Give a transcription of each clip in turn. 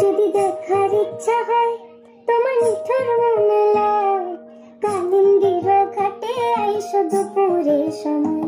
যদি দেখার ইচ্ছা হয় তোমার মিঠুর মন কালিন্দির ঘাটে আইসো দুপুরে সময়।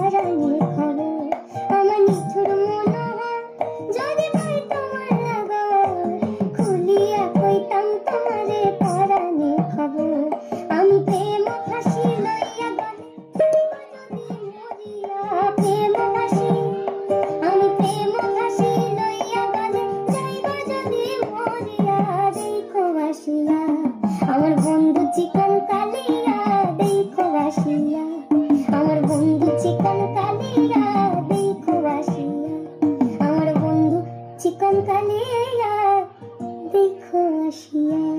在这里 দেখো আসিয়া